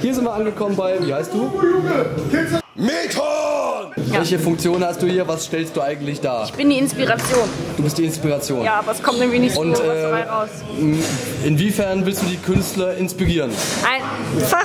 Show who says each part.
Speaker 1: Hier sind wir angekommen bei, wie heißt du?
Speaker 2: Metron!
Speaker 1: Welche Funktion hast du hier? Was stellst du eigentlich dar?
Speaker 3: Ich bin die Inspiration.
Speaker 1: Du bist die Inspiration.
Speaker 3: Ja, aber es kommt irgendwie nicht so
Speaker 1: Und, äh,
Speaker 3: dabei raus.
Speaker 1: Inwiefern willst du die Künstler inspirieren?
Speaker 3: Einfach